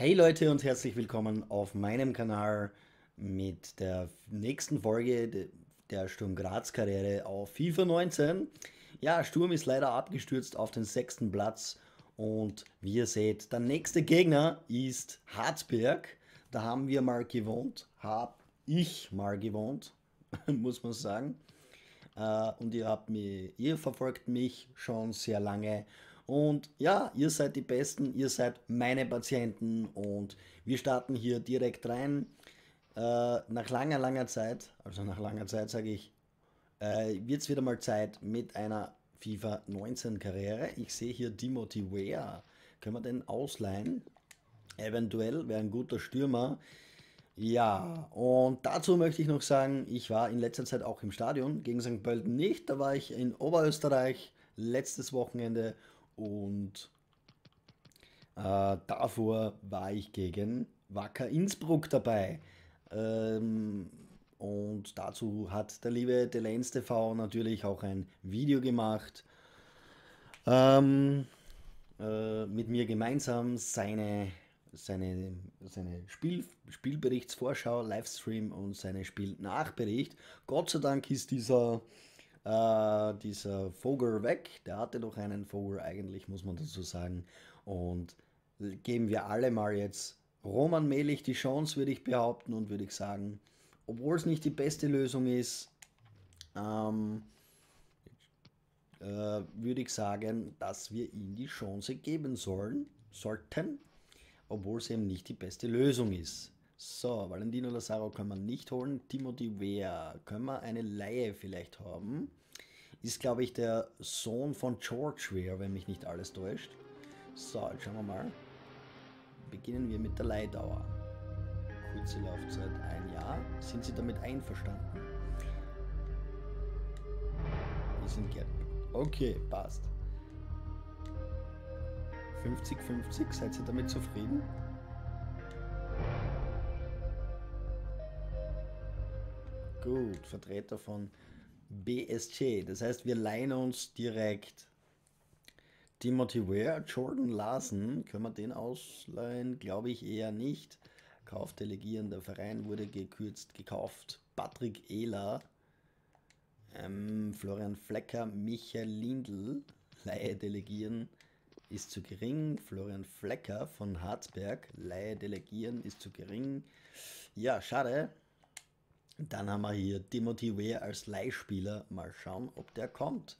Hey Leute und herzlich willkommen auf meinem Kanal mit der nächsten Folge der Sturm Graz Karriere auf FIFA 19. Ja, Sturm ist leider abgestürzt auf den sechsten Platz und wie ihr seht, der nächste Gegner ist Harzberg. Da haben wir mal gewohnt, habe ich mal gewohnt, muss man sagen. Äh, und ihr habt mich, ihr verfolgt mich schon sehr lange und ja, ihr seid die Besten, ihr seid meine Patienten und wir starten hier direkt rein. Äh, nach langer, langer Zeit, also nach langer Zeit sage ich, äh, wird es wieder mal Zeit mit einer FIFA 19 Karriere. Ich sehe hier Timothy Ware. Können wir den ausleihen? Eventuell wäre ein guter Stürmer. Ja, und dazu möchte ich noch sagen, ich war in letzter Zeit auch im Stadion, gegen St. Pölten nicht. Da war ich in Oberösterreich letztes Wochenende und äh, davor war ich gegen Wacker Innsbruck dabei. Ähm, und dazu hat der liebe Delains TV natürlich auch ein Video gemacht. Ähm, äh, mit mir gemeinsam seine, seine, seine Spiel, Spielberichtsvorschau, Livestream und seine Spielnachbericht. Gott sei Dank ist dieser äh, dieser Vogel weg. Der hatte doch einen Vogel eigentlich, muss man dazu sagen. Und geben wir alle mal jetzt Roman Melich die Chance, würde ich behaupten und würde ich sagen, obwohl es nicht die beste Lösung ist, ähm, äh, würde ich sagen, dass wir ihm die Chance geben sollen, sollten, obwohl es eben nicht die beste Lösung ist. So, Valentino Lazaro können wir nicht holen. Timothy Weah können wir eine Laie vielleicht haben. Ist, glaube ich, der Sohn von George Weah, wenn mich nicht alles täuscht. So, jetzt schauen wir mal. Beginnen wir mit der Leihdauer. Kurze Laufzeit, ein Jahr. Sind Sie damit einverstanden? Wir sind gern. Okay, passt. 50-50, seid ihr damit zufrieden? Gut, Vertreter von BSJ. Das heißt, wir leihen uns direkt Timothy Ware, Jordan Larsen. Können wir den ausleihen? Glaube ich eher nicht. Kauf delegieren, der Verein wurde gekürzt, gekauft. Patrick Ehler, ähm, Florian Flecker, Michael Lindl, Leihe delegieren ist zu gering. Florian Flecker von Harzberg, Leihe delegieren ist zu gering. Ja, schade. Dann haben wir hier Timothy Ware als Leihspieler. Mal schauen, ob der kommt.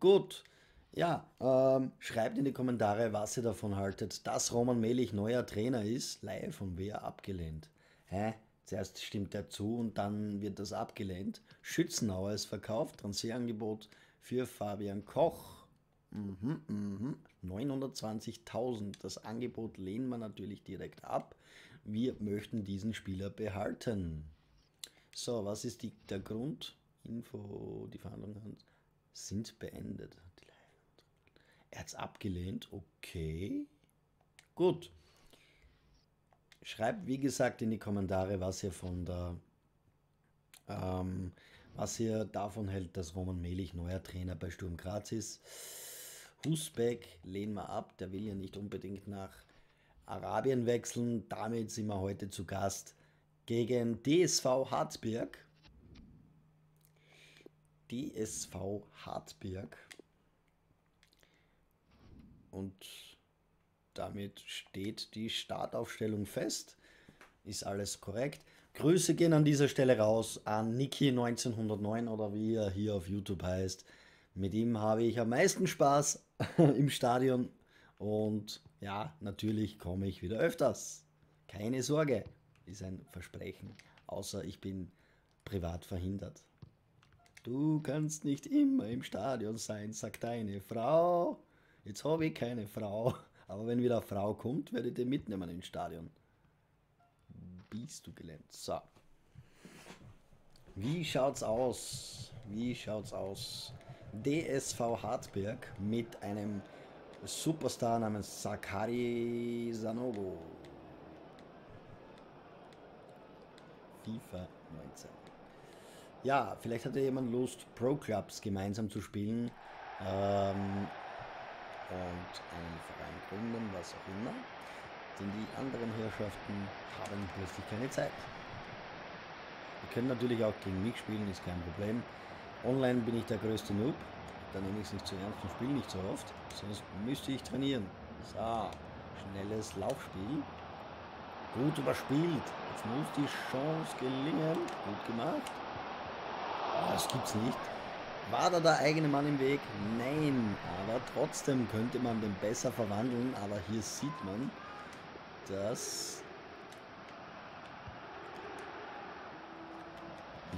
Gut. Ja, ähm, schreibt in die Kommentare, was ihr davon haltet, dass Roman Melich neuer Trainer ist. Leihe von Wehr abgelehnt. Hä? Zuerst stimmt er zu und dann wird das abgelehnt. Schützenauer ist verkauft. Transferangebot für Fabian Koch. Mhm, mhm. 920.000. Das Angebot lehnen wir natürlich direkt ab. Wir möchten diesen Spieler behalten. So, was ist die, der Grund? Info, die Verhandlungen sind beendet. Er hat es abgelehnt, okay. Gut. Schreibt, wie gesagt, in die Kommentare, was ihr von der, ähm, was ihr davon hält, dass Roman Melich neuer Trainer bei Sturm Graz ist. Husbeck lehnen wir ab, der will ja nicht unbedingt nach Arabien wechseln. Damit sind wir heute zu Gast gegen DSV Hartberg. DSV Hartberg. Und damit steht die Startaufstellung fest. Ist alles korrekt. Grüße gehen an dieser Stelle raus an Niki1909 oder wie er hier auf YouTube heißt. Mit ihm habe ich am meisten Spaß im Stadion und ja, natürlich komme ich wieder öfters. Keine Sorge ist ein Versprechen, außer ich bin privat verhindert. Du kannst nicht immer im Stadion sein, sagt deine Frau. Jetzt habe ich keine Frau, aber wenn wieder eine Frau kommt, werde ich die mitnehmen ins Stadion. Bist du gelernt? So. Wie schaut's aus? Wie schaut's aus? DSV Hartberg mit einem Superstar namens Sakari Sanogo. FIFA 19. Ja, vielleicht hat ja jemand Lust, Pro Clubs gemeinsam zu spielen ähm, und einen Verein gründen, was auch immer. denn die anderen Herrschaften haben plötzlich keine Zeit. Wir können natürlich auch gegen mich spielen, ist kein Problem. Online bin ich der größte Noob, da nehme ich es nicht zu ernst und spiele nicht so oft, sonst müsste ich trainieren. So, schnelles Laufspiel. Gut überspielt. Jetzt muss die Chance gelingen. Gut gemacht. Das gibt's nicht. War da der eigene Mann im Weg? Nein, aber trotzdem könnte man den besser verwandeln. Aber hier sieht man, dass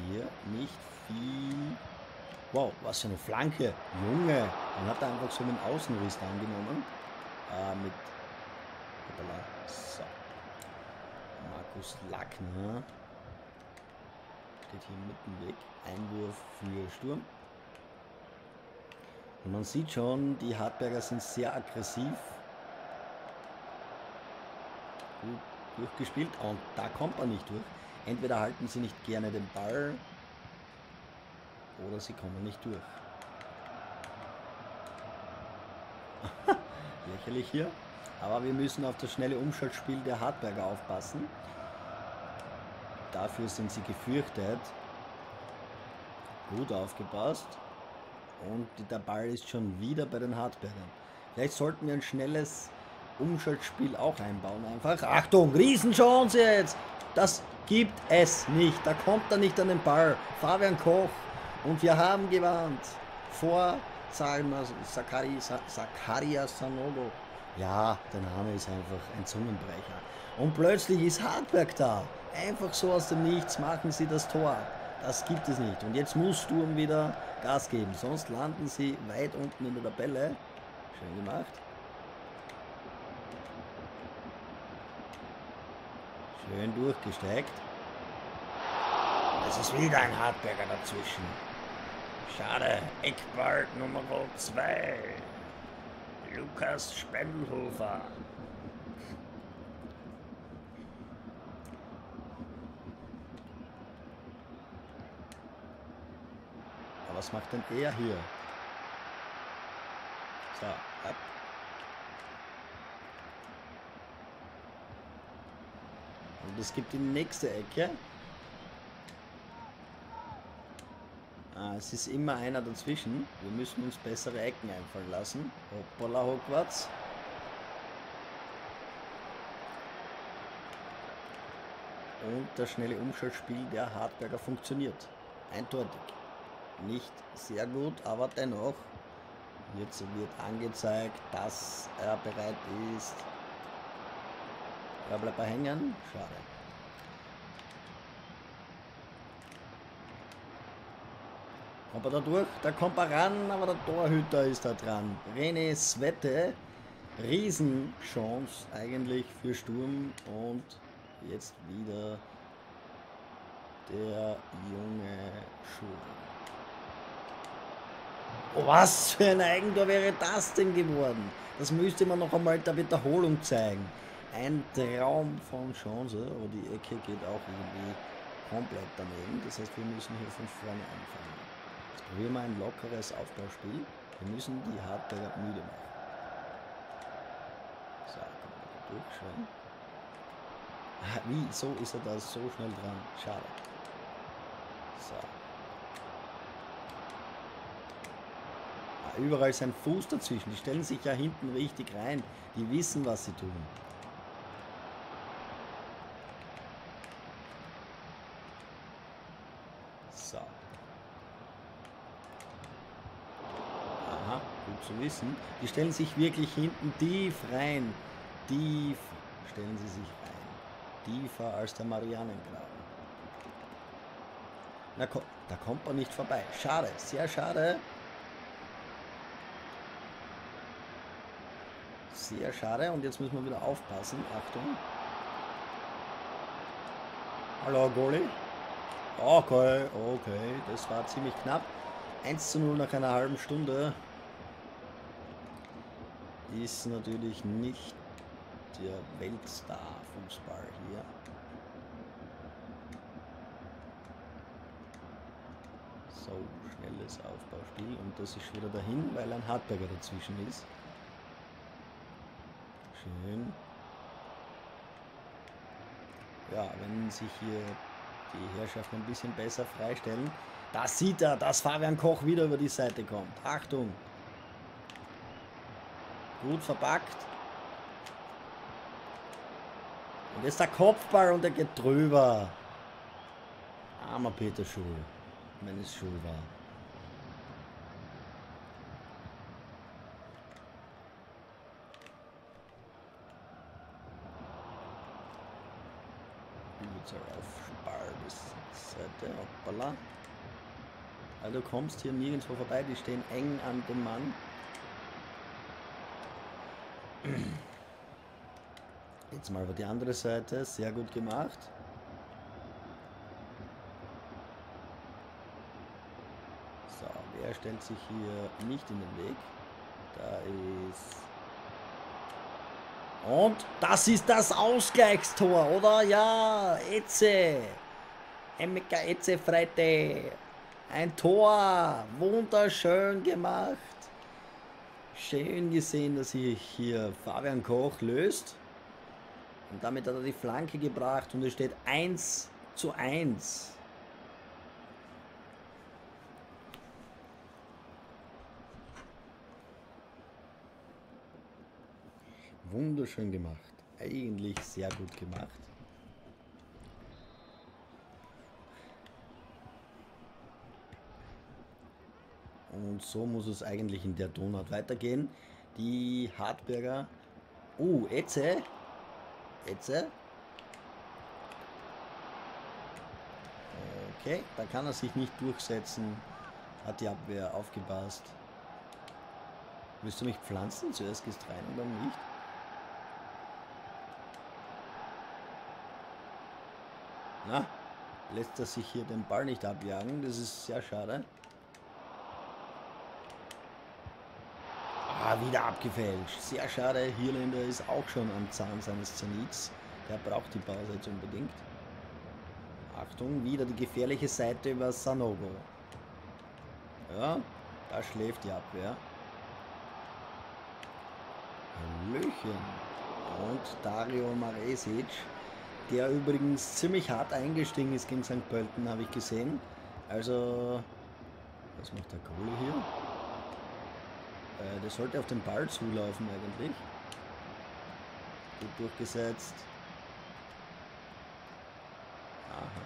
hier nicht viel... Wow, was für eine Flanke. Junge, man hat da einfach so einen Außenriss angenommen. Äh, mit... So. Markus Lackner steht hier mitten weg. Einwurf für Sturm. Und man sieht schon, die Hartberger sind sehr aggressiv. Gut durchgespielt und da kommt man nicht durch. Entweder halten sie nicht gerne den Ball oder sie kommen nicht durch. Lächerlich hier. Aber wir müssen auf das schnelle Umschaltspiel der Hartberger aufpassen. Dafür sind sie gefürchtet. Gut aufgepasst. Und der Ball ist schon wieder bei den Hartbergern. Vielleicht sollten wir ein schnelles Umschaltspiel auch einbauen. Einfach. Achtung, Riesenchance jetzt. Das gibt es nicht. Da kommt er nicht an den Ball. Fabian Koch. Und wir haben gewarnt. Vor Zakaria Sanogo. Ja, der Name ist einfach ein Zungenbrecher. Und plötzlich ist Hartberg da. Einfach so aus dem Nichts machen sie das Tor. Das gibt es nicht. Und jetzt muss Sturm wieder Gas geben. Sonst landen sie weit unten in der Tabelle. Schön gemacht. Schön durchgesteckt. Es ist wieder ein Hartberger dazwischen. Schade. Eckball Nummer 2. Lukas Spendelhofer. Aber was macht denn er hier? So, ab. Und es gibt die nächste Ecke. Es ist immer einer dazwischen. Wir müssen uns bessere Ecken einfallen lassen. Hoppala, Hogwarts. Und das schnelle Umschaltspiel der Hartberger funktioniert. Eindeutig. Nicht sehr gut, aber dennoch. Jetzt wird angezeigt, dass er bereit ist. Er bleibt hängen. Schade. Kommt er da durch? Da kommt er ran, aber der Torhüter ist da dran. René Svette. Riesenchance eigentlich für Sturm und jetzt wieder der junge Schuh. Oh, was für ein Eigentor wäre das denn geworden? Das müsste man noch einmal der Wiederholung zeigen. Ein Traum von Chance, aber die Ecke geht auch irgendwie komplett daneben. Das heißt, wir müssen hier von vorne anfangen. Jetzt probieren wir ein lockeres Aufbauspiel. Wir müssen die Hartberger müde machen. So, können wir durchschauen. Ah, wie? So ist er da so schnell dran. Schade. So. Ah, überall ist ein Fuß dazwischen. Die stellen sich ja hinten richtig rein. Die wissen, was sie tun. So. Aha, gut zu wissen. Die stellen sich wirklich hinten tief rein. Tief stellen sie sich rein. Tiefer als der Marianengraben. Na komm, da kommt man nicht vorbei. Schade, sehr schade. Sehr schade. Und jetzt müssen wir wieder aufpassen. Achtung. Hallo, Goalie. Okay, okay. Das war ziemlich knapp. 1 zu 0 nach einer halben Stunde. Ist natürlich nicht der Weltstar-Fußball hier. So, schnelles Aufbauspiel. Und das ist wieder dahin, weil ein Hartberger dazwischen ist. Schön. ja, wenn sich hier die Herrschaften ein bisschen besser freistellen. Da sieht er, dass Fabian Koch wieder über die Seite kommt. Achtung! Gut verpackt. Und jetzt der Kopfball und er geht drüber. Armer Peter Schul, wenn es Schul war. Auf Sparbesseite. Hoppala. Also du kommst hier nirgendwo vorbei, die stehen eng an dem Mann. Jetzt mal über die andere Seite, sehr gut gemacht. So, wer stellt sich hier nicht in den Weg? Da ist... Und das ist das Ausgleichstor, oder? Ja, Etze. Emeka Etze Freite. Ein Tor. Wunderschön gemacht. Schön gesehen, dass sich hier Fabian Koch löst. Und damit hat er die Flanke gebracht und es steht 1 zu 1. Wunderschön gemacht. Eigentlich sehr gut gemacht. Und so muss es eigentlich in der Donut weitergehen. Die Hartberger. Oh, Etze. Etze. Okay, da kann er sich nicht durchsetzen. Hat die Abwehr aufgepasst. Willst du mich pflanzen? Zuerst gehst rein und dann nicht. Na, lässt er sich hier den Ball nicht abjagen. Das ist sehr schade. Ah, wieder abgefälscht. Sehr schade. Hierländer ist auch schon am Zahn seines Zenits. Der braucht die Pause jetzt unbedingt. Achtung, wieder die gefährliche Seite über Sanogo. Ja, da schläft die Abwehr. Hallöchen. Und Dario Maresic, der übrigens ziemlich hart eingestiegen ist gegen St. Pölten, habe ich gesehen. Also, was macht der Kohle hier? Äh, der sollte auf den Ball zulaufen eigentlich. Gut durchgesetzt. Aha.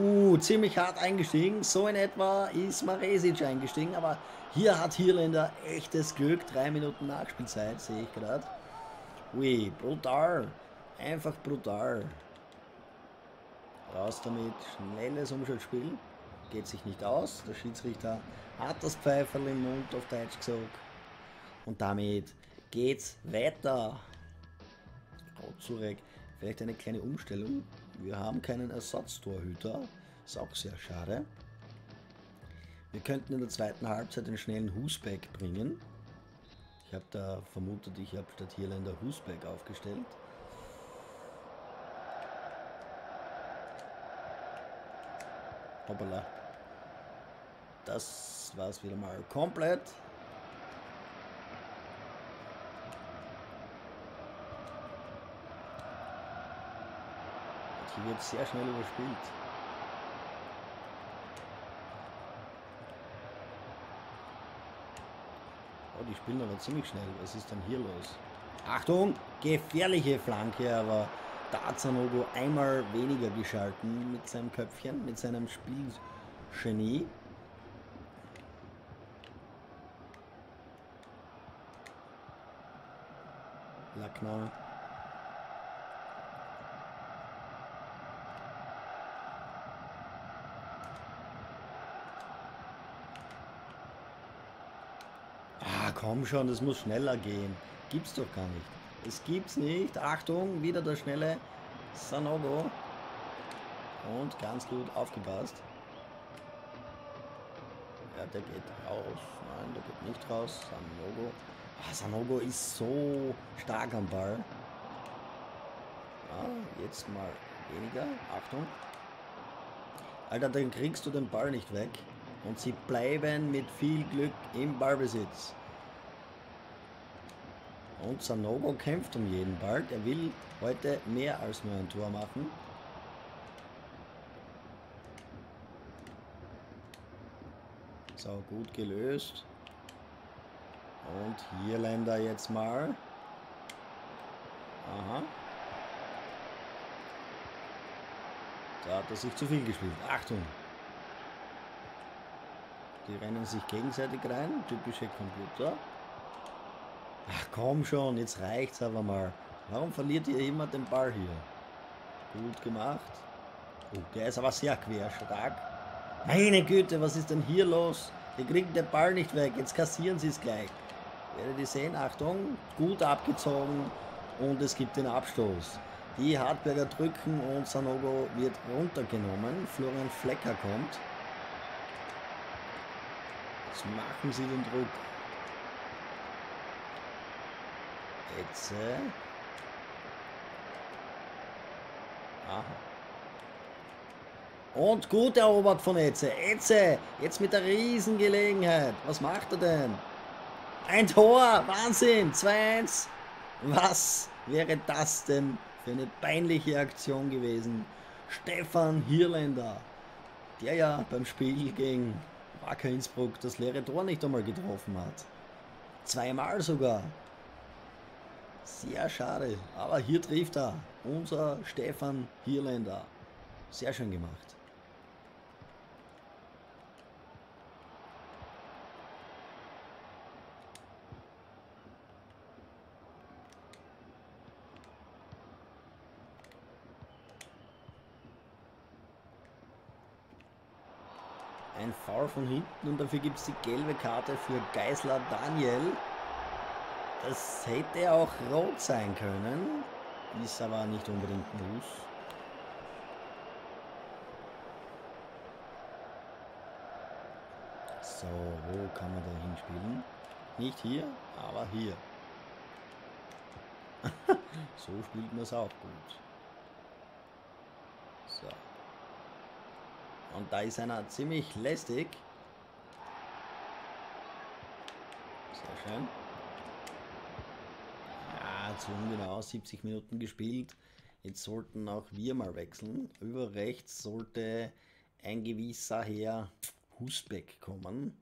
Uh, ziemlich hart eingestiegen. So in etwa ist Maresic eingestiegen. Aber hier hat Hirländer echtes Glück. Drei Minuten Nachspielzeit, sehe ich gerade. Ui, brutal. Einfach brutal. Raus damit. Schnelles Umschaltspiel. Geht sich nicht aus. Der Schiedsrichter hat das Pfeiferl im Mund auf Deutsch gesagt. Und damit geht's weiter. Zurück. Vielleicht eine kleine Umstellung. Wir haben keinen Ersatztorhüter. Ist auch sehr schade. Wir könnten in der zweiten Halbzeit den schnellen Husbeck bringen. Ich habe da vermutet, ich habe statt Hierländer Husbeck aufgestellt. Hoppala. Das war es wieder mal komplett. Hier wird sehr schnell überspielt. Oh, die spielen aber ziemlich schnell. Was ist denn hier los? Achtung! Gefährliche Flanke, aber Sanogo einmal weniger geschalten mit seinem Köpfchen, mit seinem Spielgenie. Lackner. Ah, komm schon, das muss schneller gehen. Gibt's doch gar nicht. Es gibt's nicht. Achtung, wieder der schnelle Sanogo. Und ganz gut aufgepasst. Ja, der geht raus. Nein, der geht nicht raus. Sanogo. Ah, Sanogo ist so stark am Ball. Ja, jetzt mal weniger. Achtung. Alter, dann kriegst du den Ball nicht weg. Und sie bleiben mit viel Glück im Ballbesitz. Und Sanogo kämpft um jeden Ball. Der will heute mehr als nur ein Tor machen. So, gut gelöst. Und hier Länder jetzt mal. Aha. Da hat er sich zu viel gespielt. Achtung! Die rennen sich gegenseitig rein. Typische Computer. Ach komm schon, jetzt reicht's aber mal. Warum verliert ihr immer den Ball hier? Gut gemacht. Oh, der ist aber sehr quer stark. Meine Güte, was ist denn hier los? Die kriegen den Ball nicht weg. Jetzt kassieren sie es gleich. Werdet ihr sehen, Achtung, gut abgezogen und es gibt den Abstoß. Die Hartberger drücken und Sanogo wird runtergenommen. Florian Flecker kommt. Jetzt machen sie den Druck. Etze. Aha. Und gut erobert von Etze. Etze, jetzt mit der Riesengelegenheit. Was macht er denn? Ein Tor! Wahnsinn! 2-1. Was wäre das denn für eine peinliche Aktion gewesen? Stefan Hirländer, der ja beim Spiel gegen Wacker Innsbruck das leere Tor nicht einmal getroffen hat. Zweimal sogar. Sehr schade. Aber hier trifft er. Unser Stefan Hirländer. Sehr schön gemacht. Ein Foul von hinten und dafür gibt es die gelbe Karte für Geisler Daniel. Das hätte auch rot sein können, ist aber nicht unbedingt muss. So, wo kann man da hinspielen? Nicht hier, aber hier. so spielt man es auch gut. So. Und da ist einer ziemlich lästig. Sehr schön. Zu ungenau 70 Minuten gespielt. Jetzt sollten auch wir mal wechseln. Über rechts sollte ein gewisser Herr Husbeck kommen.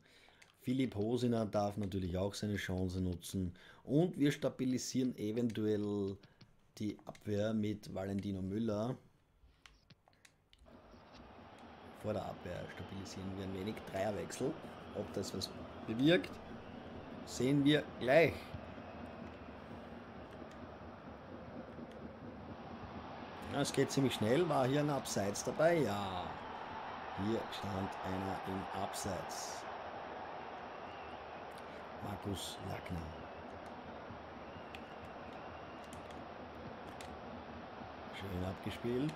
Philipp Hosiner darf natürlich auch seine Chance nutzen. Und wir stabilisieren eventuell die Abwehr mit Valentino Müller vor der Abwehr stabilisieren wir ein wenig. Dreierwechsel. Ob das was bewirkt, sehen wir gleich. Ja, es geht ziemlich schnell. War hier ein Abseits dabei? Ja. Hier stand einer im Abseits. Markus Lackner. Schön abgespielt.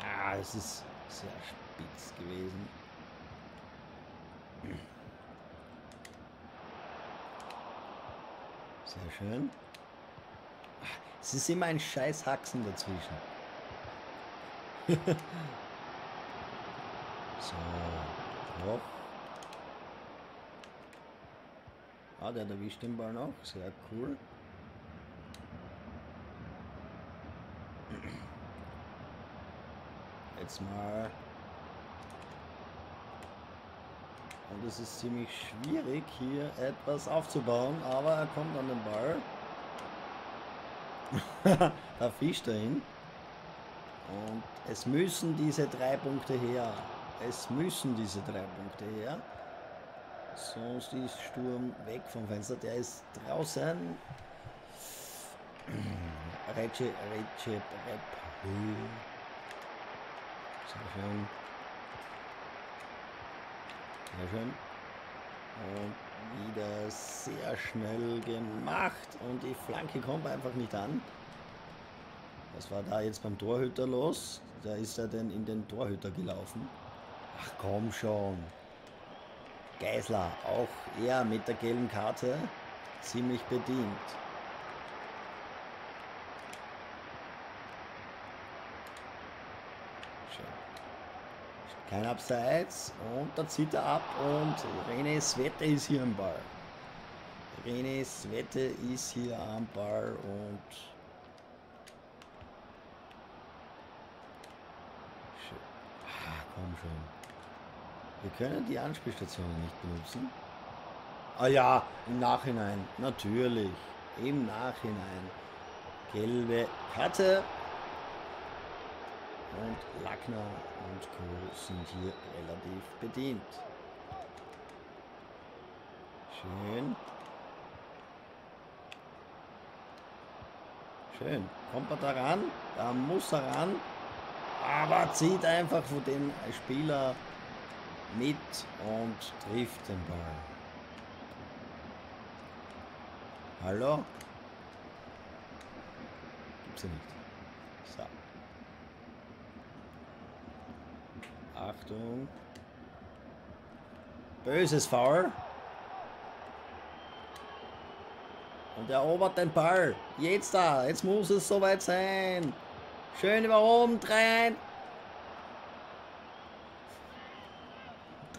Ah, es ist sehr spitz gewesen. Sehr schön. Es ist immer ein scheiß Haxen dazwischen. so, noch. Ah, der erwischt den Ball noch. Sehr cool. Jetzt mal. Und es ist ziemlich schwierig hier etwas aufzubauen, aber er kommt an den Ball. da fischt er ihn. Und es müssen diese drei Punkte her. Es müssen diese drei Punkte her. Sonst ist Sturm weg vom Fenster. Der ist draußen. Recep, Recep, Rep. Sehr schön. Sehr schön. Und wieder sehr schnell gemacht. Und die Flanke kommt einfach nicht an. Was war da jetzt beim Torhüter los? Da ist er denn in den Torhüter gelaufen. Ach komm schon. Geisler, auch er mit der gelben Karte, ziemlich bedient. Kein Abseits und da zieht er ab und René Svette ist hier am Ball. Renes Wette ist hier am Ball und ah, komm schon. Wir können die Anspielstationen nicht benutzen. Ah ja, im Nachhinein, natürlich. Im Nachhinein. Gelbe Karte. Und Lackner und Co. sind hier relativ bedient. Schön. Schön. Kommt er da ran? Da muss er ran. Aber zieht einfach von dem Spieler mit und trifft den Ball. Hallo? Gibt's ja nicht. So. Achtung. Böses Foul. Und er erobert den Ball. Jetzt da. Jetzt muss es soweit sein. Schön über oben. 3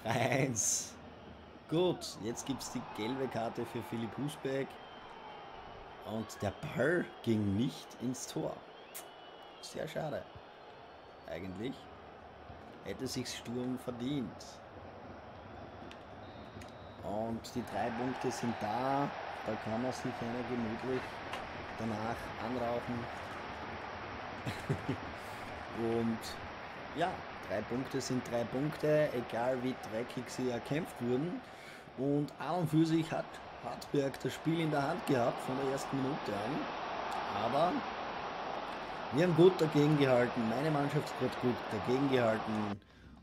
3-1. Gut, jetzt gibt es die gelbe Karte für Philipp Husbeck. Und der Ball ging nicht ins Tor. Sehr schade. Eigentlich hätte sich Sturm verdient. Und die drei Punkte sind da. Da kann man sich einer gemütlich danach anrauchen. Und ja, drei Punkte sind drei Punkte, egal wie dreckig sie erkämpft wurden. Und an und für sich hat Hartberg das Spiel in der Hand gehabt von der ersten Minute an. Aber wir haben gut dagegen gehalten. Meine Mannschaft hat gut dagegen gehalten.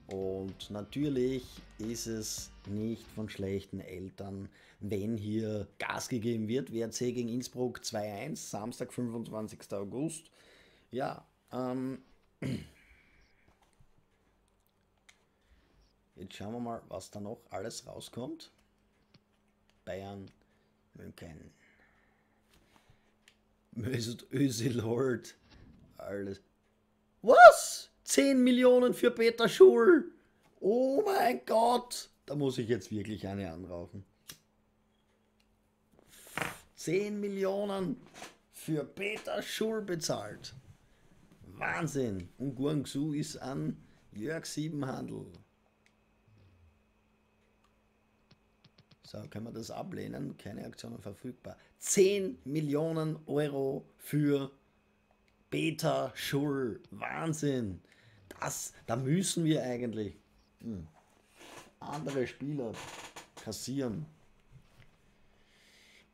Und natürlich ist es nicht von schlechten Eltern, wenn hier Gas gegeben wird. WRC gegen Innsbruck 2-1, Samstag, 25. August. Ja, ähm, jetzt schauen wir mal, was da noch alles rauskommt. Bayern München. Mesut Özil Lord. Alles. Was? 10 Millionen für Peter Schul. Oh mein Gott. Da muss ich jetzt wirklich eine anrauchen. 10 Millionen für Peter Schul bezahlt. Wahnsinn. Und Guangzhou ist an Jörg Siebenhandel. So, können wir das ablehnen? Keine Aktionen verfügbar. 10 Millionen Euro für Peter Schul. Wahnsinn. Das, da müssen wir eigentlich hm, andere Spieler kassieren.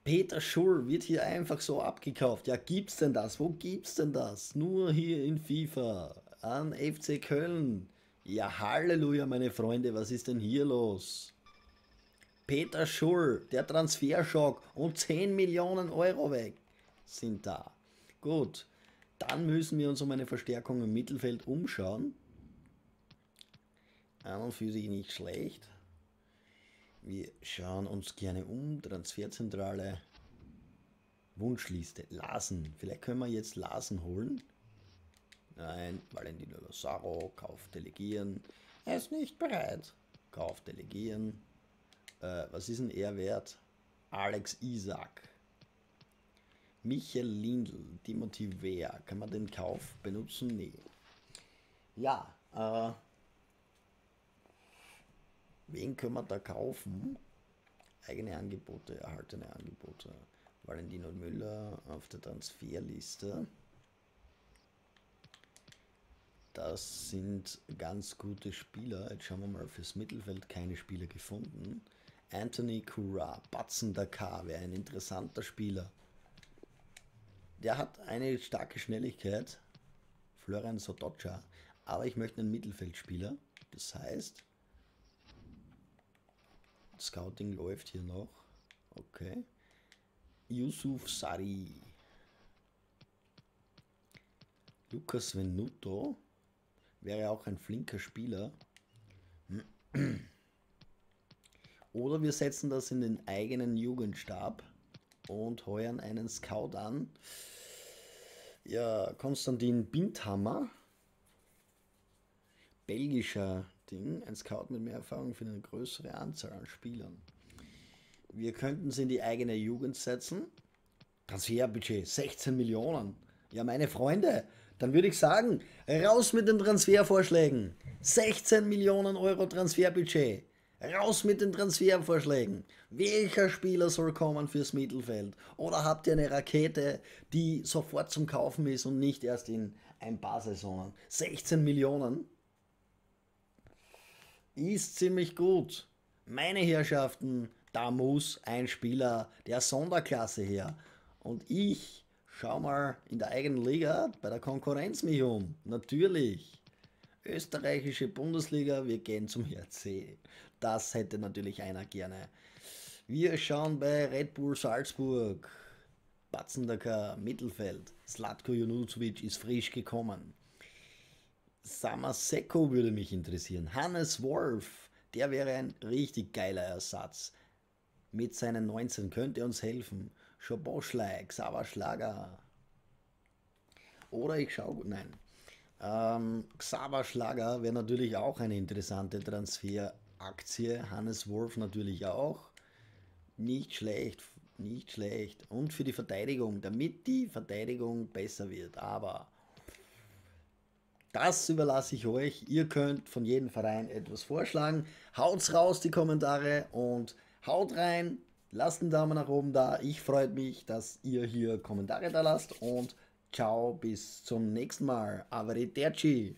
Peter Schul wird hier einfach so abgekauft. Ja, gibt's denn das? Wo gibt's denn das? Nur hier in FIFA. An FC Köln. Ja, Halleluja, meine Freunde, was ist denn hier los? Peter Schul, der Transferschock und 10 Millionen Euro weg sind da. Gut, dann müssen wir uns um eine Verstärkung im Mittelfeld umschauen. An und für sich nicht schlecht. Wir schauen uns gerne um. Transferzentrale. Wunschliste. Lasen. Vielleicht können wir jetzt Lasen holen. Nein, Valentino Lazaro. Kauf delegieren. Er ist nicht bereit. Kauf delegieren. Äh, was ist denn er wert? Alex Isaac. Michael Lindl, Timothy Wehr. Kann man den Kauf benutzen? Nee. Ja, äh, wen können wir da kaufen? Eigene Angebote, erhaltene Angebote. Valentino Müller auf der Transferliste. Das sind ganz gute Spieler. Jetzt schauen wir mal fürs Mittelfeld keine Spieler gefunden. Anthony Kura, Batzen Dakar, wäre ein interessanter Spieler. Der hat eine starke Schnelligkeit, Florian Sotocha, aber ich möchte einen Mittelfeldspieler. Das heißt, Scouting läuft hier noch. Okay. Yusuf Sari. Lukas Venuto wäre auch ein flinker Spieler. Oder wir setzen das in den eigenen Jugendstab und heuern einen Scout an. Ja, Konstantin Bindhammer. Belgischer Ding. Ein Scout mit mehr Erfahrung für eine größere Anzahl an Spielern. Wir könnten es in die eigene Jugend setzen. Transferbudget 16 Millionen. Ja, meine Freunde, dann würde ich sagen, raus mit den Transfervorschlägen. 16 Millionen Euro Transferbudget. Raus mit den Transfervorschlägen. Welcher Spieler soll kommen fürs Mittelfeld? Oder habt ihr eine Rakete, die sofort zum Kaufen ist und nicht erst in ein paar Saisonen? 16 Millionen ist ziemlich gut. Meine Herrschaften, da muss ein Spieler der Sonderklasse her. Und ich schau mal in der eigenen Liga bei der Konkurrenz mich um. Natürlich. Österreichische Bundesliga, wir gehen zum HC. Das hätte natürlich einer gerne. Wir schauen bei Red Bull Salzburg. Batzendacker Mittelfeld. Slatko Junuzovic ist frisch gekommen. Samaseko würde mich interessieren. Hannes Wolf, der wäre ein richtig geiler Ersatz. Mit seinen 19 könnte uns helfen. Schoboschlei, Xaver Schlager. Oder ich schaue, nein. Ähm, Xaver Schlager wäre natürlich auch eine interessante Transferaktie. Hannes Wolf natürlich auch. Nicht schlecht, nicht schlecht. Und für die Verteidigung, damit die Verteidigung besser wird. Aber das überlasse ich euch. Ihr könnt von jedem Verein etwas vorschlagen. Haut's raus, die Kommentare und haut rein. Lasst einen Daumen nach oben da. Ich freue mich, dass ihr hier Kommentare da lasst und ciao, bis zum nächsten Mal. Arrivederci.